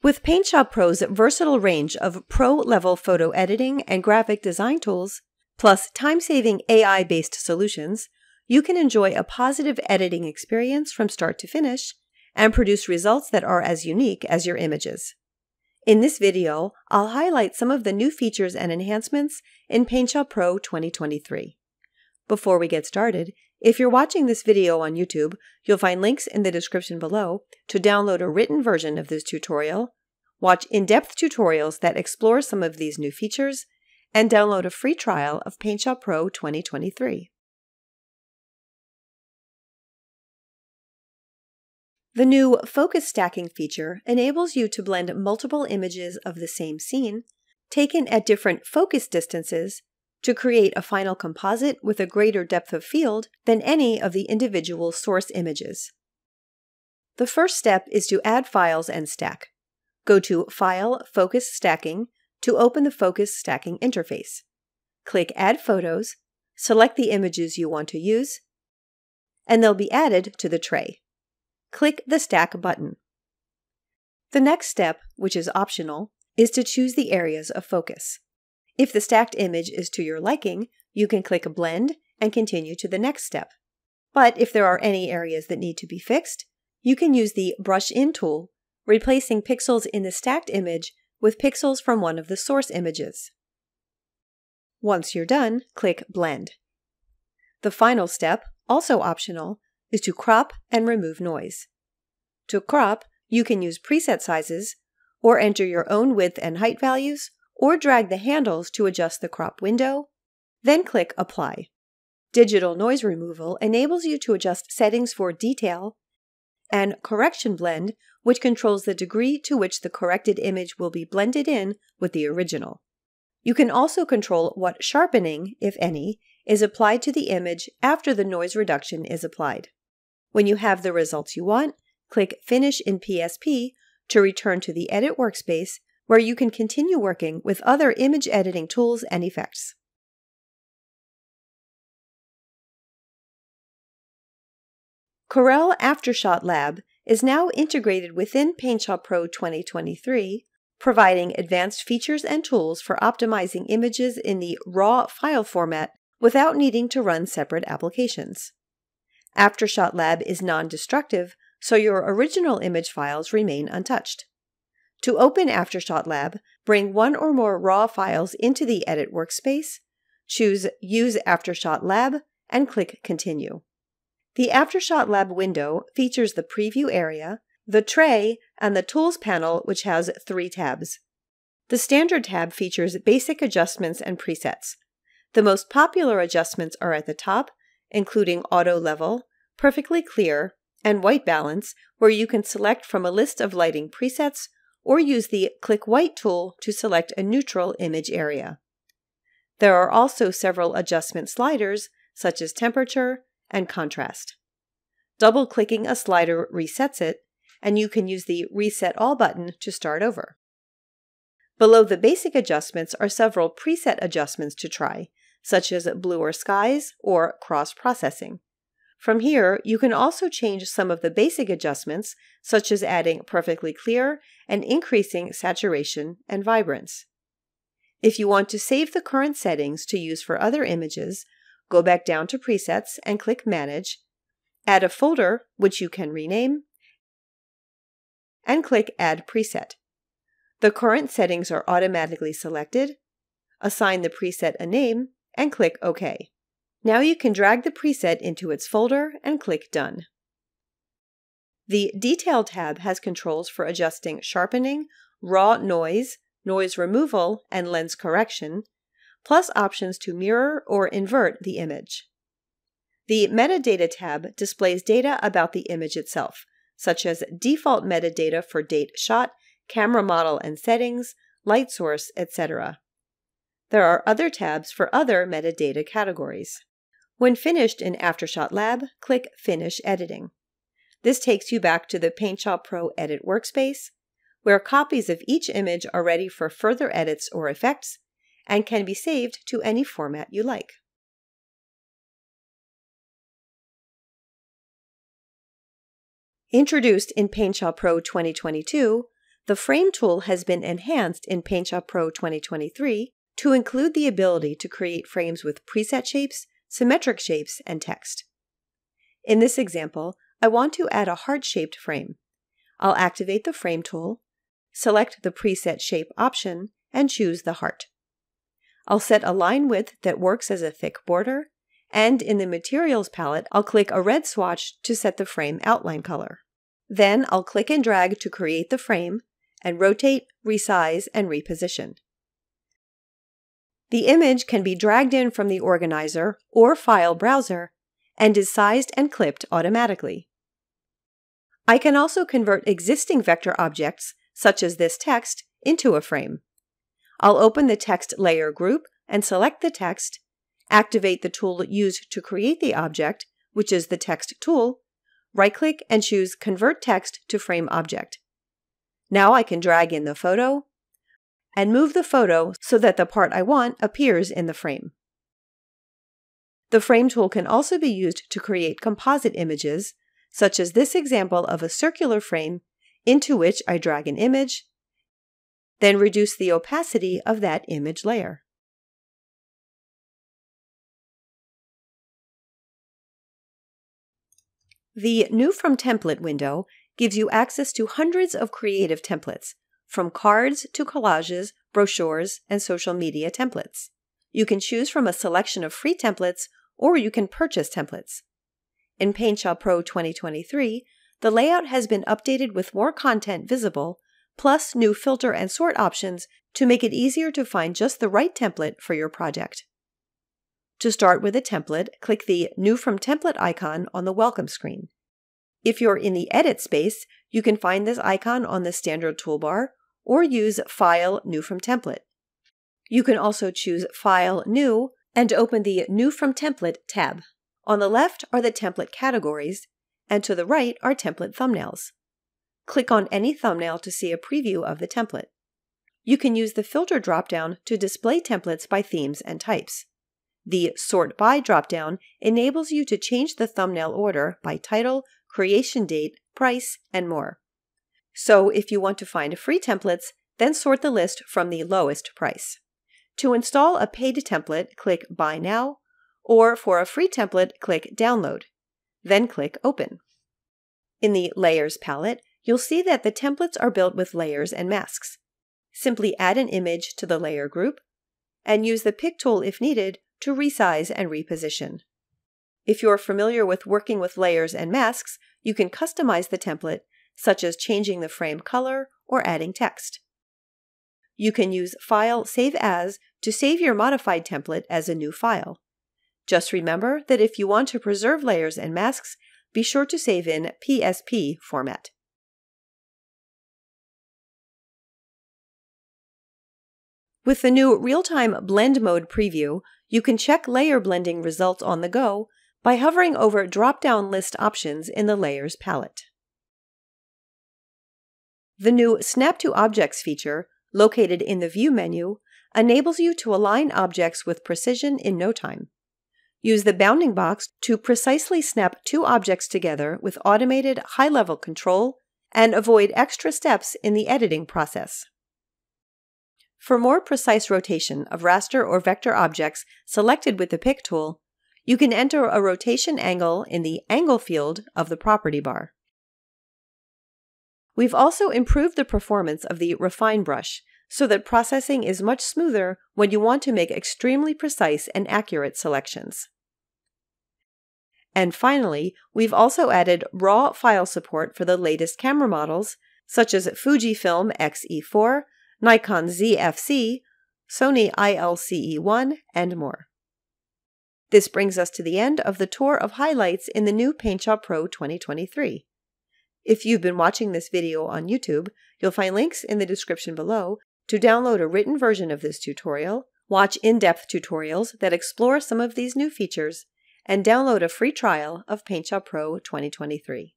With PaintShop Pro's versatile range of pro level photo editing and graphic design tools, plus time saving AI based solutions, you can enjoy a positive editing experience from start to finish and produce results that are as unique as your images. In this video, I'll highlight some of the new features and enhancements in PaintShop Pro 2023. Before we get started, if you're watching this video on YouTube, you'll find links in the description below to download a written version of this tutorial, watch in-depth tutorials that explore some of these new features, and download a free trial of PaintShop Pro 2023. The new focus stacking feature enables you to blend multiple images of the same scene, taken at different focus distances, to create a final composite with a greater depth of field than any of the individual source images. The first step is to add files and stack. Go to File Focus Stacking to open the Focus Stacking interface. Click Add Photos, select the images you want to use, and they'll be added to the tray. Click the Stack button. The next step, which is optional, is to choose the areas of focus. If the stacked image is to your liking, you can click Blend and continue to the next step. But if there are any areas that need to be fixed, you can use the Brush In tool, replacing pixels in the stacked image with pixels from one of the source images. Once you're done, click Blend. The final step, also optional, is to crop and remove noise. To crop, you can use preset sizes, or enter your own width and height values, or drag the handles to adjust the crop window, then click Apply. Digital noise removal enables you to adjust settings for detail, and correction blend, which controls the degree to which the corrected image will be blended in with the original. You can also control what sharpening, if any, is applied to the image after the noise reduction is applied. When you have the results you want, click Finish in PSP to return to the Edit workspace where you can continue working with other image editing tools and effects. Corel AfterShot Lab is now integrated within PaintShop Pro 2023, providing advanced features and tools for optimizing images in the RAW file format without needing to run separate applications. AfterShot Lab is non-destructive, so your original image files remain untouched. To open AfterShot Lab, bring one or more raw files into the Edit workspace, choose Use AfterShot Lab, and click Continue. The AfterShot Lab window features the preview area, the tray, and the Tools panel, which has three tabs. The Standard tab features basic adjustments and presets. The most popular adjustments are at the top, including Auto Level, Perfectly Clear, and White Balance, where you can select from a list of lighting presets or use the Click White tool to select a neutral image area. There are also several adjustment sliders, such as temperature and contrast. Double clicking a slider resets it, and you can use the Reset All button to start over. Below the basic adjustments are several preset adjustments to try, such as bluer skies or cross processing. From here, you can also change some of the basic adjustments, such as adding perfectly clear and increasing saturation and vibrance. If you want to save the current settings to use for other images, go back down to Presets and click Manage, add a folder, which you can rename, and click Add Preset. The current settings are automatically selected, assign the preset a name, and click OK. Now you can drag the preset into its folder and click Done. The Detail tab has controls for adjusting sharpening, raw noise, noise removal, and lens correction, plus options to mirror or invert the image. The Metadata tab displays data about the image itself, such as default metadata for date shot, camera model and settings, light source, etc. There are other tabs for other metadata categories. When finished in AfterShot Lab, click Finish Editing. This takes you back to the PaintShop Pro Edit workspace, where copies of each image are ready for further edits or effects and can be saved to any format you like. Introduced in PaintShop Pro 2022, the Frame tool has been enhanced in PaintShop Pro 2023 to include the ability to create frames with preset shapes, symmetric shapes, and text. In this example, I want to add a heart-shaped frame. I'll activate the Frame tool, select the Preset Shape option, and choose the heart. I'll set a line width that works as a thick border, and in the Materials palette, I'll click a red swatch to set the frame outline color. Then I'll click and drag to create the frame, and rotate, resize, and reposition. The image can be dragged in from the organizer or file browser and is sized and clipped automatically. I can also convert existing vector objects, such as this text, into a frame. I'll open the text layer group and select the text, activate the tool used to create the object, which is the text tool, right-click and choose Convert Text to Frame Object. Now I can drag in the photo and move the photo so that the part I want appears in the frame. The Frame tool can also be used to create composite images, such as this example of a circular frame into which I drag an image then reduce the opacity of that image layer. The New from Template window gives you access to hundreds of creative templates, from cards to collages, brochures, and social media templates. You can choose from a selection of free templates, or you can purchase templates. In PaintShop Pro 2023, the layout has been updated with more content visible plus new filter and sort options to make it easier to find just the right template for your project. To start with a template, click the New from Template icon on the Welcome screen. If you're in the Edit space, you can find this icon on the standard toolbar or use File New from Template. You can also choose File New and open the New from Template tab. On the left are the template categories, and to the right are template thumbnails. Click on any thumbnail to see a preview of the template. You can use the Filter dropdown to display templates by themes and types. The Sort By dropdown enables you to change the thumbnail order by title, creation date, price, and more. So if you want to find free templates, then sort the list from the lowest price. To install a paid template, click Buy Now, or for a free template, click Download. Then click Open. In the Layers palette, you'll see that the templates are built with layers and masks. Simply add an image to the layer group and use the pick tool if needed to resize and reposition. If you're familiar with working with layers and masks, you can customize the template, such as changing the frame color or adding text. You can use File Save As to save your modified template as a new file. Just remember that if you want to preserve layers and masks, be sure to save in PSP format. With the new real-time blend mode preview, you can check layer blending results on the go by hovering over drop-down list options in the Layers palette. The new Snap to Objects feature, located in the View menu, enables you to align objects with precision in no time. Use the bounding box to precisely snap two objects together with automated high-level control and avoid extra steps in the editing process. For more precise rotation of raster or vector objects selected with the Pick tool, you can enter a rotation angle in the Angle field of the property bar. We've also improved the performance of the Refine brush so that processing is much smoother when you want to make extremely precise and accurate selections. And finally, we've also added RAW file support for the latest camera models, such as Fujifilm X-E4, Nikon ZFC, Sony ILCE1, and more. This brings us to the end of the tour of highlights in the new PaintShop Pro 2023. If you've been watching this video on YouTube, you'll find links in the description below to download a written version of this tutorial, watch in-depth tutorials that explore some of these new features, and download a free trial of PaintShop Pro 2023.